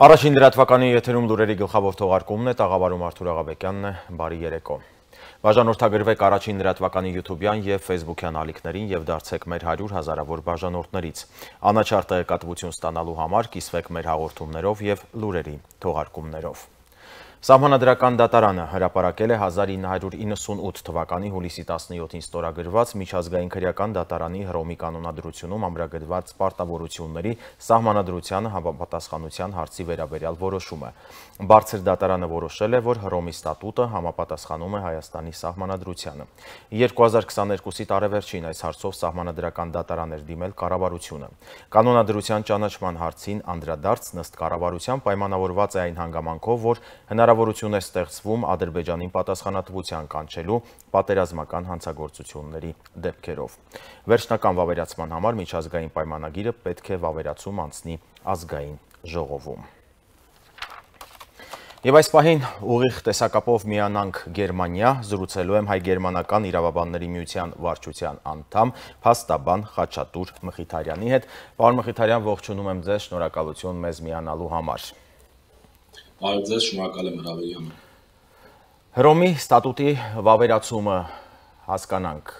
Առաջին լրատվականի եթերում լուրերի գլխավոր թողարկումն է, տաղավարում Արթուր Աղաբեկյանն է, բարի երեկո։ Բաժանորդագրվեք առաջին լրատվականի YouTube-յան եւ Facebook-յան ալիքներին եւ դարձեք մեր 100 հազարավոր բաժանորդներից։ Անաչառ տեղեկատվություն ստանալու համար կիսվեք մեր հաղորդումներով եւ լուրերի թողարկումներով։ Սահմանադրական դատարանը հրապարակել է 1998 թվականի հուլիսի 17-ին ստորագրված միջազգային քրեական դատարանի Հռոմի կանոնադրությունում ամրագրված պարտավորությունների սահմանադրությանը համապատասխանության հարցի վերաբերյալ որոշումը։ Բարձր դատարանը որոշել է, որ Հռոմի ստատուտը համապատասխանում է Հայաստանի սահմանադրությանը։ 2022-ի տարեվերջին այս հարցով սահմանադրական դատարան էր դիմել կառավարությունը։ Կանոնադրության ճանաչման հարցին անդրադարձ նստ կառավարության պայմանավորված է այն հանգամանքով, որ հնար հնարավորություն է ստեղծվում Ադրբեջանին պատասխանատվության կանչելու պատերազմական հանցագործությունների դեպքերով։ Վերջնական վավերացման համար միջազգային պայմանագիրը պետք է վավերացում անցնի ազգային ժողովում։ Եվ այս պահին ուղիղ տեսակապով միանանք Գերմանիա, զրուցելու եմ հայ-գերմանական իրավաբանների միության վարչության անդամ փաստաբան Խաչատուր Մխիթարյանի հետ։ Պարոն Մխիթարյան, ողջունում եմ ձեզ, շնորհակալություն մեզ միանալու համար։ Բարև ձեզ, շնորհակալ եմ հրավերի համար։ Հռոմի ստատուտի վավերացումը հասկանանք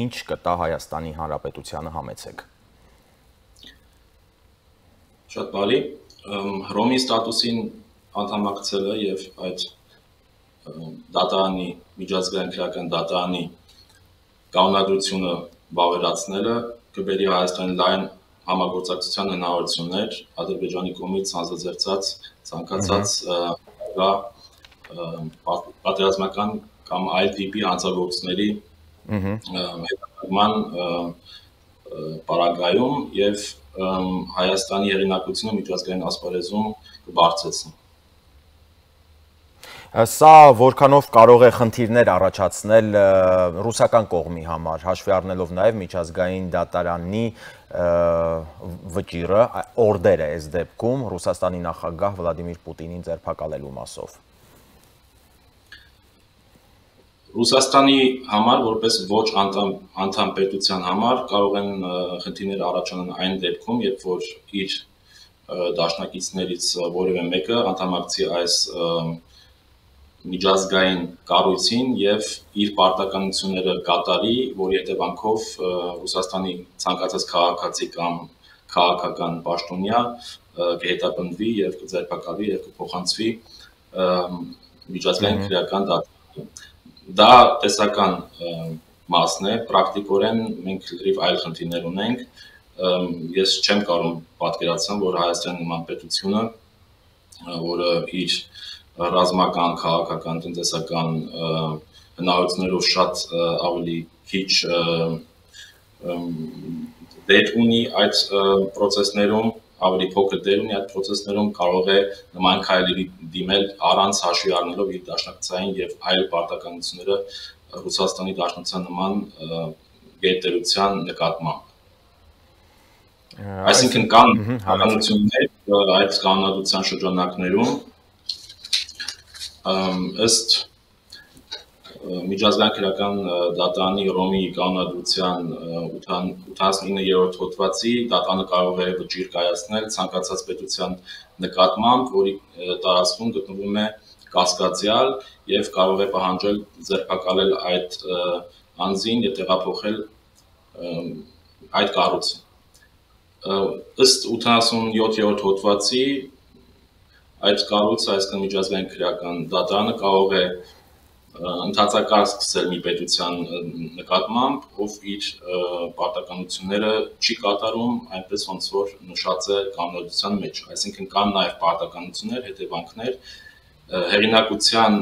ինչ կտա Հայաստանի Հանրապետությանը համեցեք։ Շատ բարի։ Հռոմի ստատուսին անդամակցելը եւ այդ դատարանի միջազգային քրական դատարանի կանոնադրությունը վավերացնելը կբերի Հայաստանի լայն համագործակցության հնարավորություններ Ադրբեջանի կողմից հանձնձերծած ցանկացած գա պատերազմական կամ այլ տիպի հանցագործների հետագման պարագայում եւ Հայաստանի հեղինակությունը միջազգային ասպարեզում կբարձրացնի։ Սա որքանով կարող է խնդիրներ առաջացնել ռուսական կողմի համար, հաշվի առնելով նաև միջազգային դատարանի վճիրը, օրդերը այս դեպքում Ռուսաստանի նախագահ Վլադիմիր Պուտինին ձերբակալելու մասով։ Ռուսաստանի համար որպես ոչ անդամ անդամ պետության համար կարող են խնդիրներ առաջանալ այն դեպքում, երբ որ իր դաշնակիցներից որևէ մեկը անդամակցի այս միջազգային կառույցին եւ իր պարտականությունները կատարի, որի հետևանքով Ռուսաստանի ցանկացած քաղաքացի կամ քաղաքական պաշտոնյա կհետապնդվի եւ կձերբակալվի եւ կփոխանցվի միջազգային քրեական դատարան։ Դա տեսական մասն է, պրակտիկորեն մենք լրիվ այլ խնդիրներ ունենք։ Ես չեմ կարող պատկերացնել, որ Հայաստանի նման պետությունը, որը իր ռազմական, քաղաքական, տնտեսական հնարավորություններով շատ ավելի քիչ դեր ունի այդ process-ներում, ավելի փոքր դեր ունի այդ process-ներում, կարող է նման քայլերի դիմել առանց հաշվի առնելով իր դաշնակցային եւ այլ պարտականությունները Ռուսաստանի դաշնության նման գերտերության նկատմամբ։ Այսինքն կան հանրություններ այդ կանոնադրության շրջանակներում, ըստ միջազգային քրական դատարանի Ռոմի կանոնադրության 89-րդ հոդվածի դատարանը կարող է վճիռ կայացնել ցանկացած պետության նկատմամբ, որի տարածքում գտնվում է կասկածյալ եւ կարող է պահանջել ձերբակալել այդ անձին եւ տեղափոխել այդ կառույցը ըստ 87-րդ հոդվածի այդ կառույցը, այսինքն միջազգային քրեական դատարանը կարող է ընդհանցակարգ սկսել մի պետության նկատմամբ, ով իր պարտականությունները չի կատարում, այնպես ոնց որ նշած է կանոնադրության մեջ։ Այսինքն կան նաև պարտականություններ, հետևանքներ, հեղինակության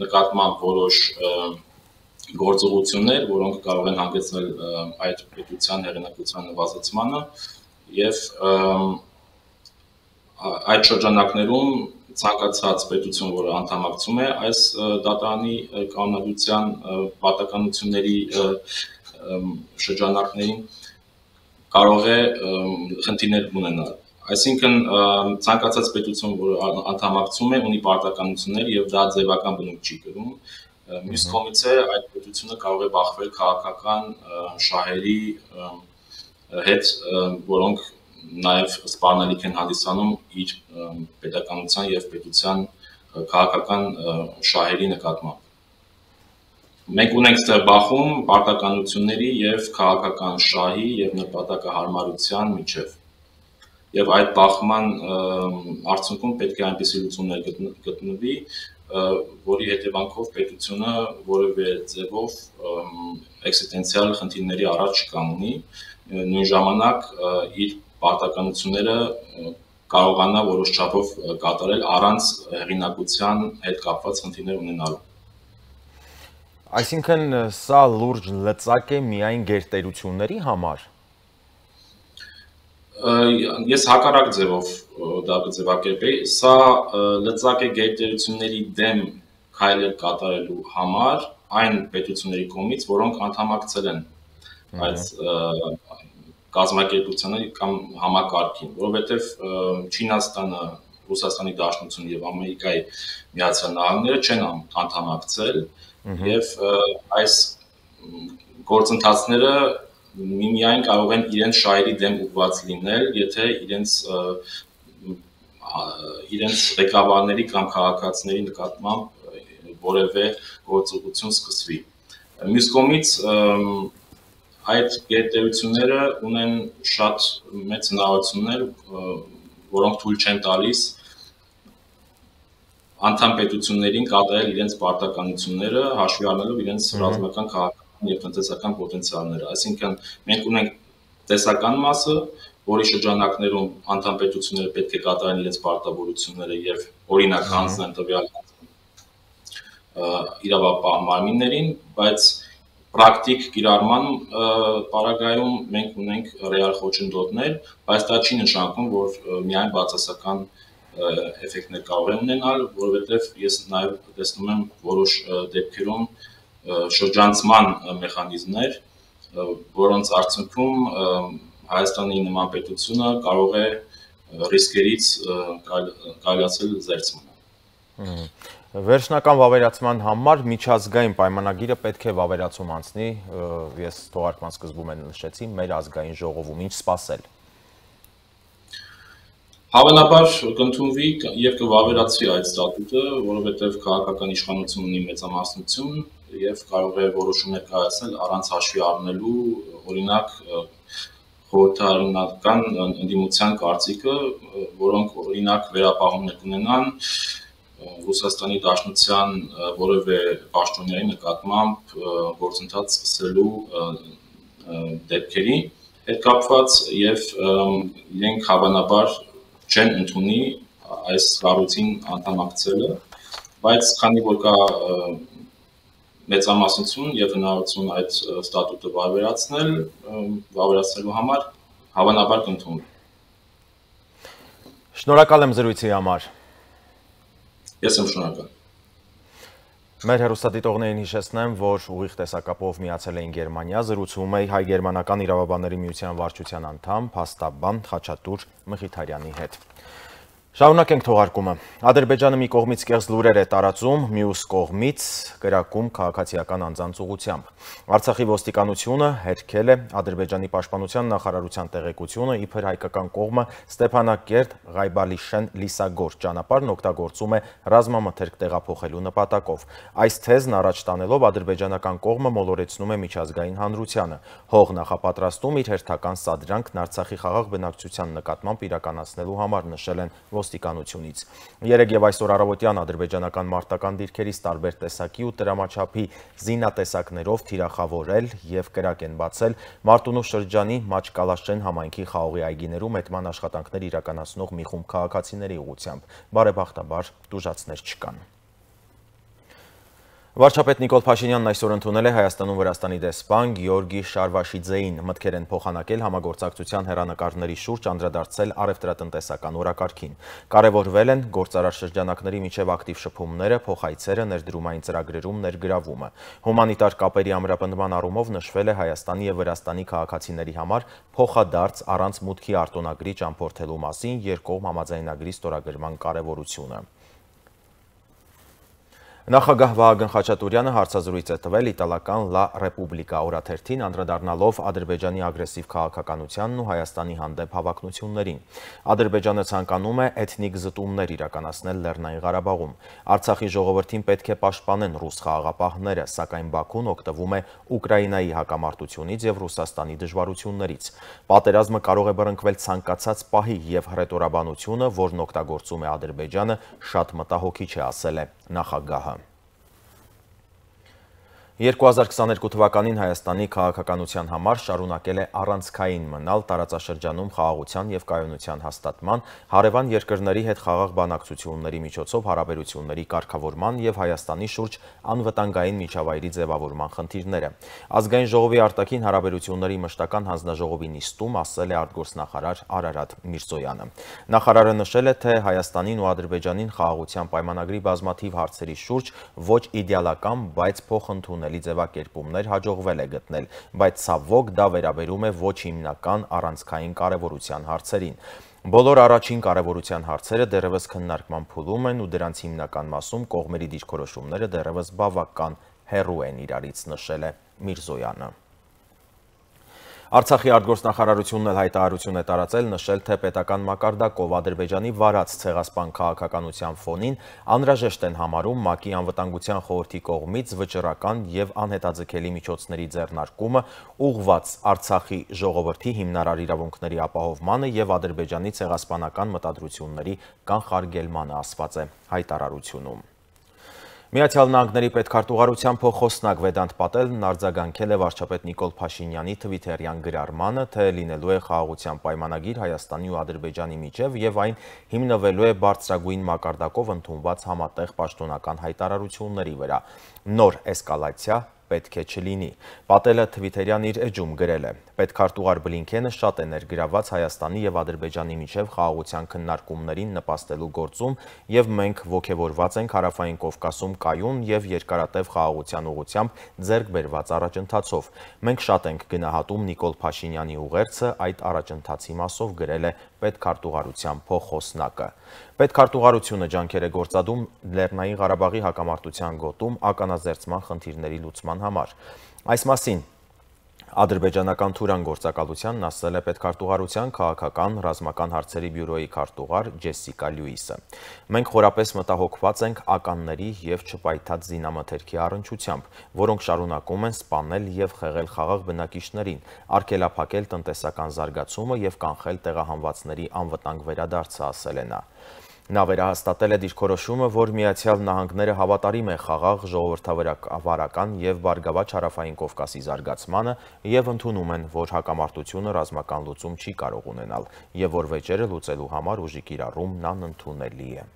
նկատմամբ որոշ գործողություններ, որոնք կարող են հանգեցնել այդ պետության հեղինակության նվազեցմանը եւ այդ շրջանակներում ցանկացած պետություն, որը անդամակցում է այս դատարանի կանոնադրության պատականությունների շրջանակներին, կարող է խնդիրներ ունենալ։ Այսինքն ցանկացած պետություն, որը անդամակցում է, ունի պարտականություններ եւ դա ձևական բնույթ չի կրում։ Մյուս կողմից է այդ պետությունը կարող է բախվել քաղաքական շահերի հետ, որոնք նաև սպառնալիք են հանդիսանում իր պետականության եւ պետության քաղաքական շահերի նկատմամբ։ Մենք ունենք ստեղ բախում պարտականությունների եւ քաղաքական շահի եւ նպատակահարմարության միջև։ Եվ այդ բախման արդյունքում պետք է այնպիսի լուծումներ գտնվի, որի հետևանքով պետությունը որևէ ձևով էքսիստենցիալ խնդիրների առաջ չկանգնի, նույն ժամանակ իր պարտականությունները կարողանա որոշ չափով կատարել առանց հեղինակության հետ կապված խնդիրներ ունենալու։ Այսինքն սա լուրջ լծակ է միայն գերտերությունների համար։ Ես հակառակ ձևով դա կձևակերպեի, սա լծակ է գերտերությունների դեմ քայլեր կատարելու համար այն պետությունների կողմից, որոնք անդամակցել են այս կազմակերպությանը կամ համակարգին, որովհետև Չինաստանը, Ռուսաստանի Դաշնությունը եւ Ամերիկայի Միացյալ Նահանգները չեն անդամակցել եւ այս գործընթացները միայն կարող են իրենց շահերի դեմ ուղված լինել, եթե իրենց իրենց ղեկավարների կամ քաղաքացիների նկատմամբ որևէ գործողություն սկսվի։ Մյուս կողմից այդ գերտերությունները ունեն շատ մեծ հնարավորություններ, որոնք թույլ չեն տալիս անդամ պետություններին կատարել իրենց պարտականությունները, հաշվի առնելով իրենց ռազմական, քաղաքական եւ տնտեսական պոտենցիալները։ Այսինքն մենք ունենք տեսական մասը, որի շրջանակներում անդամ պետությունները պետք է կատարեն իրենց պարտավորությունները եւ օրինակ հանձնեն տվյալ իրավապահ մարմիններին, բայց պրակտիկ կիրառման պարագայում մենք ունենք ռեալ խոչընդոտներ, բայց դա չի նշանակում, որ միայն բացասական էֆեկտներ կարող են ունենալ, որովհետև ես նաև տեսնում եմ որոշ դեպքերում շրջանցման մեխանիզմներ, որոնց արդյունքում Հայաստանի նման պետությունը կարող է ռիսկերից կարողացել զերծ մնալ։ Վերջնական վավերացման համար միջազգային պայմանագիրը պետք է վավերացում անցնի, ես թողարկման սկզբում են նշեցի, մեր ազգային ժողովում, ինչ սպասել։ Հավանաբար կընդունվի եւ կվավերացվի այդ ստատուտը, որովհետեւ քաղաքական իշխանություն ունի մեծամասնություն եւ կարող է որոշումներ կայացնել առանց հաշվի առնելու օրինակ խորհրդարանական ընդդիմության կարծիքը, որոնք օրինակ վերապահումներ կունենան Ռուսաստանի Դաշնության որևէ պաշտոնյայի նկատմամբ գործընթաց սկսելու դեպքերի հետ կապված եւ իրենք հավանաբար չեն ընդունի այս կառույցին անդամակցելը, բայց քանի որ կա մեծամասնություն եւ հնարավորություն այդ ստատուտը վավերացնել, վավերացնելու համար հավանաբար կընդունվի։ Շնորհակալ եմ զրույցի համար։ Ես եմ շնորհակալ։ Մեր հերոստատիտողներին հիշեցնեմ, որ ուղիղ տեսակապով միացել էին Գերմանիա, զրուցում էի հայ-գերմանական իրավաբանների միության վարչության անդամ, փաստաբան Խաչատուր Մխիթարյանի հետ։ Շարունակենք թողարկումը։ Ադրբեջանը մի կողմից կեղծ լուրեր է տարածում, մյուս կողմից կրակում քաղաքացիական անձանց ուղությամբ։ Արցախի ոստիկանությունը հերքել է Ադրբեջանի պաշտպանության նախարարության տեղեկությունը, իբր հայկական կողմը Ստեփանակերտ Ղայբալիշեն Լիսագոր ճանապարհն օգտագործում է ռազմամթերք տեղափոխելու նպատակով։ Այս թեզն առաջ տանելով ադրբեջանական կողմը մոլորեցնում է միջազգային հանրությանը։ Հող նախապատրաստում իր հերթական սադրանքն Արցախի խաղաղ բնակչության նկատմամբ իրականացնելու համար նշել են ոստիկանությունից։ Երեկ եւ այսօր առավոտյան ադրբեջանական մարտական դիրքերից տարբեր տեսակի ու տրամաչափի զինատեսակներով թիրախավորել եւ կրակ են բացել Մարտունու շրջանի Մաչկալաշեն համայնքի խաղողի այգիներում հետման աշխատանքներ իրականացնող մի խումբ քաղաքացիների ուղությամբ։ Բարեբախտաբար դուժացներ չկան։ Վարչապետ Նիկոլ Փաշինյանն այսօր ընդունել է Հայաստանում Վրաստանի դեսպան Գյորգի Շարվաշիձեին, մտքեր են փոխանակել համագործակցության հերանեկարների շուրջ անդրադարձել առևտրատնտեսական օրակարգին։ Կարևորվել են գործարար շրջանակների միջև ակտիվ շփումները, փոխայցերը, ներդրումային ծրագրերում ներգրավումը։ Հումանիտար կապերի ամրապնդման առումով նշվել է Հայաստանի եւ Վրաստանի քաղաքացիների համար փոխադարձ առանց մուտքի արտոնագրի ճամփորդելու մասին երկկողմ համաձայնագրի ստորագրման կարևորությունը։ Նախագահ Վահագն Խաչատուրյանը հարցազրույց է տվել իտալական Լա Ռեպուբլիկա օրաթերթին անդրադառնալով Ադրբեջանի ագրեսիվ քաղաքականությանն ու Հայաստանի հանդեպ հավակնություններին։ Ադրբեջանը ցանկանում է էթնիկ զտումներ իրականացնել Լեռնային Ղարաբաղում։ Արցախի ժողովրդին պետք է պաշտպանեն ռուս խաղաղապահները, սակայն Բաքուն օգտվում է Ուկրաինայի հակամարտությունից եւ Ռուսաստանի դժվարություններից։ Պատերազմը կարող է բռնկվել ցանկացած պահի եւ հռետորաբանությունը, որն օգտագործում է Ադրբեջանը, շատ մտահոգիչ է ասել է նախագահը։ 2022 թվականին Հայաստանի քաղաքականության համար շարունակել է առանցքային մնալ տարածաշրջանում խաղաղության եւ կայունության հաստատման, հարևան երկրների հետ խաղաղ բանակցությունների միջոցով հարաբերությունների կարգավորման եւ Հայաստանի շուրջ անվտանգային միջավայրի ձևավորման խնդիրները։ Ազգային ժողովի արտաքին հարաբերությունների մշտական հանձնաժողովի նիստում ասել է արտգործնախարար Արարատ Միրզոյանը։ Նախարարը նշել է, թե Հայաստանին ու Ադրբեջանին խաղաղության պայմանագրի բազմաթիվ հարցերի շուրջ ոչ իդեալական, բայց փոխընդունել անցնելի ձևակերպումներ հաջողվել է գտնել, բայց ցավոք դա վերաբերում է ոչ հիմնական առանցքային կարևորության հարցերին։ Բոլոր առաջին կարևորության հարցերը դեռևս քննարկման փուլում են ու դրանց հիմնական մասում կողմերի դիրքորոշումները դեռևս բավական հեռու են իրարից նշել է Միրզոյանը։ Արցախի արտգործնախարարությունն էլ հայտարարություն է տարածել նշել, թե պետական մակարդակով Ադրբեջանի վարած ցեղասպան քաղաքականության ֆոնին անհրաժեշտ են համարում ՄԱԿ-ի անվտանգության խորհրդի կողմից վճռական եւ անհետաձգելի միջոցների ձեռնարկումը ուղղված Արցախի ժողովրդի հիմնարար իրավունքների ապահովմանը եւ Ադրբեջանի ցեղասպանական մտադրությունների կանխարգելմանը ասված է հայտարարությունում։ Միացյալ Նահանգների պետքարտուղարության փոխոսնակ Վեդանտ Պատելն արձագանքել է վարչապետ Նիկոլ Փաշինյանի թվիթերյան գրարմանը, թե լինելու է խաղաղության պայմանագիր Հայաստանի ու Ադրբեջանի միջև եւ այն հիմնվելու է բարձրագույն մակարդակով ընդունված համատեղ պաշտոնական հայտարարությունների վրա։ Նոր էսկալացիա պետք է չլինի։ Պատելը թվիթերյան իր էջում գրել է. Պետքարտուղար Բլինքենը շատ է ներգրաված Հայաստանի եւ Ադրբեջանի միջև խաղաղության քննարկումներին նպաստելու գործում եւ մենք ողջևորված ենք Հարավային Կովկասում կայուն եւ երկարատև խաղաղության ուղղությամբ ձեռք բերված առաջընթացով։ Մենք շատ ենք գնահատում Նիկոլ Փաշինյանի ուղերձը այդ առաջընթացի մասով գրել է պետքարտուղարության փոխոսնակը։ Պետքարտուղարությունը ջանքեր է գործադում Լեռնային Ղարաբաղի հակամարտության գոտում ականաձերծման խնդիրների լուծման համար։ Այս մասին Ադրբեջանական Թուրան գործակալությանն ասել է պետքարտուղարության քաղաքական ռազմական հարցերի բյուրոյի քարտուղար Ջեսիկա Լյուիսը։ Մենք խորապես մտահոգված ենք ականների եւ չպայթած զինամթերքի առնչությամբ, որոնք շարունակում են սպանել եւ խեղել խաղաղ բնակիչներին, արգելափակել տնտեսական զարգացումը եւ կանխել տեղահանվածների անվտանգ վերադարձը, ասել է նա։ Նա վերահաստատել է դիրքորոշումը, որ Միացյալ Նահանգները հավատարիմ է խաղաղ ժողովրդավարական եւ բարգավաճ հարավային Կովկասի զարգացմանը եւ ընդունում են, որ հակամարտությունը ռազմական լուծում չի կարող ունենալ եւ որ վեճերը լուծելու համար ուժի կիրառումն անընդունելի է։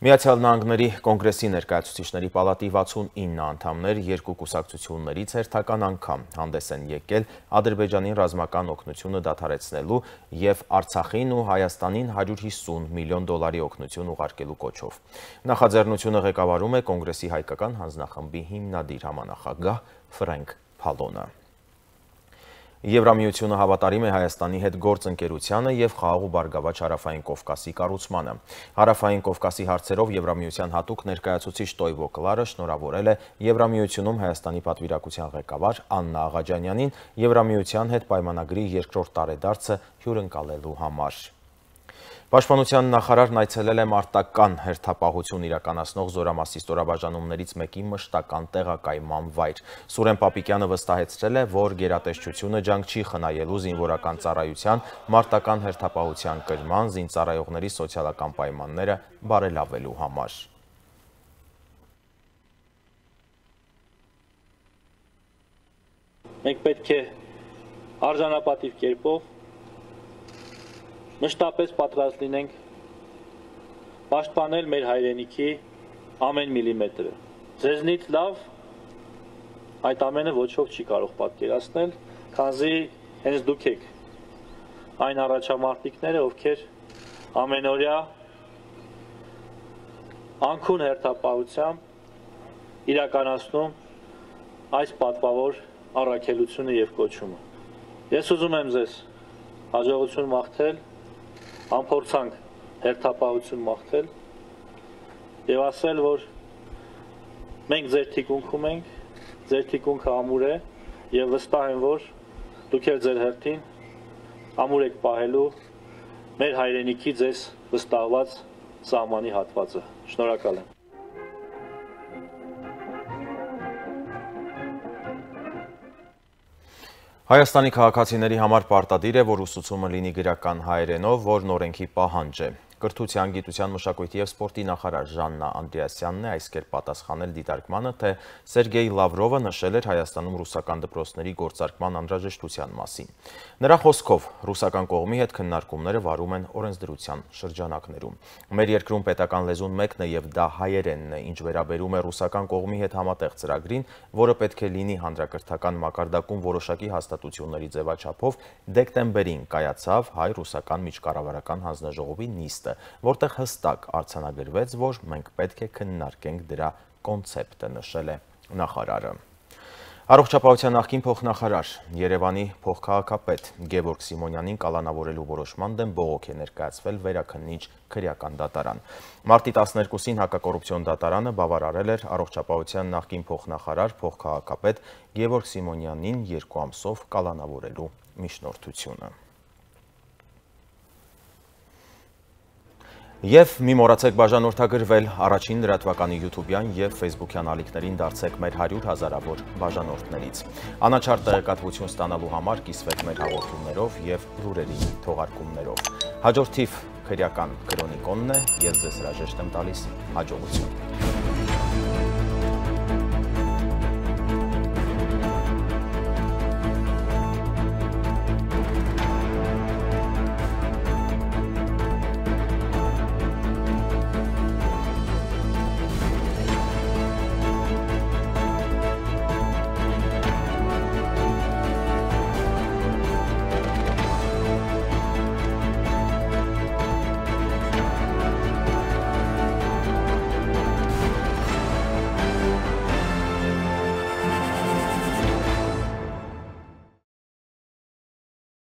Միացյալ Նահանգների կոնգրեսի ներկայացուցիչների պալատի 69 անդամներ երկու կուսակցություններից հերթական անգամ հանդես են եկել Ադրբեջանին ռազմական օգնությունը դադարեցնելու եւ Արցախին ու Հայաստանին 150 միլիոն դոլարի օգնություն ուղարկելու կոչով։ Նախաձեռնությունը ղեկավարում է կոնգրեսի հայկական հանձնախմբի հիմնադիր համանախագահ Ֆրենկ Փալոնը։ Եվրամիությունը հավատարիմ է Հայաստանի հետ գործընկերությանը եւ խաղաղ ու բարգավաճ Հարավային Կովկասի կառուցմանը։ Հարավային Կովկասի հարցերով Եվրամիության հատուկ ներկայացուցիչ Տոյվո Կլարը շնորհավորել է Եվրամիությունում Հայաստանի պատվիրակության ղեկավար Աննա Աղաջանյանին Եվրամիության հետ պայմանագրի երկրորդ տարեդարձը հյուրընկալելու համար։ Պաշտպանության նախարարն այցելել է մարտական հերթապահություն իրականացնող զորամասի ստորաբաժանումներից մեկի մշտական տեղակայման վայր։ Սուրեն Պապիկյանը վստահեցրել է, որ գերատեսչությունը ջանք չի խնայելու զինվորական ծառայության, մարտական հերթապահության կրման, զինծառայողների սոցիալական պայմանները բարելավելու համար։ Մենք պետք է արժանապատիվ կերպով մշտապես պատրաստ լինենք պաշտպանել մեր հայրենիքի ամեն միլիմետրը։ Ձեզնից լավ այդ ամենը ոչ ոք չի կարող պատկերացնել, քանզի հենց դուք եք այն առաջամարտիկները, ովքեր ամենօրյա անքուն հերթապահությամբ իրականացնում այս պատվավոր առաքելությունը եւ կոչումը։ Ես ուզում եմ ձեզ հաջողություն մաղթել անփորձանք հերթապահություն մաղթել եւ ասել, որ մենք ձեր թիկունքում ենք, ձեր թիկունքը ամուր է եւ վստահ եմ, որ դուք էլ ձեր հերթին ամուր եք պահելու մեր հայրենիքի ձեզ վստահված սահմանի հատվածը։ Շնորհակալ եմ։ Հայաստանի քաղաքացիների համար պարտադիր է, որ ուսուցումը լինի գրական հայերենով, որն օրենքի պահանջ է։ Կրթության, գիտության, մշակույթի եւ սպորտի նախարար Ժաննա Անդրեասյանն է այս կերպ պատասխանել դիտարկմանը, թե Սերգեյ Լավրովը նշել էր Հայաստանում ռուսական դպրոցների գործարկման անհրաժեշտության մասին։ Նրա խոսքով ռուսական կողմի հետ քննարկումները վարում են օրենսդրության շրջանակներում։ Մեր երկրում պետական լեզուն մեկն է եւ դա հայերենն է, ինչ վերաբերում է ռուսական կողմի հետ համատեղ ծրագրին, որը պետք է լինի հանրակրթական մակարդակում որոշակի հաստատությունների ձևաչափով դեկտեմբերին կայացավ հայ-ռուսական միջկառավարական հանձնաժողովի նիստը նիստը, որտեղ հստակ արձանագրվեց, որ մենք պետք է քննարկենք դրա կոնցեպտը, նշել է նախարարը։ Առողջապահության նախկին փոխնախարար Երևանի փոխքաղաքապետ Գևորգ Սիմոնյանին կալանավորելու որոշման դեմ բողոք է ներկայացվել վերաքննիչ քրեական դատարան։ Մարտի 12-ին հակակոռուպցիոն դատարանը բավարարել էր առողջապահության նախկին փոխնախարար փոխքաղաքապետ Գևորգ Սիմոնյանին երկու ամսով կալանավորելու միջնորդությունը։ Եվ մի մորացեք բաժանորդագրվել առաջին լրատվականի YouTube-յան եւ Facebook-յան ալիքներին դարձեք մեր 100 հազարավոր բաժանորդներից։ Անաչար տեղեկատվություն ստանալու համար կիսվեք մեր հաղորդումներով եւ լուրերի թողարկումներով։ Հաջորդիվ քրեական կրոնիկոնն է, ես ձեզ հրաժեշտ եմ տալիս հաջողություն։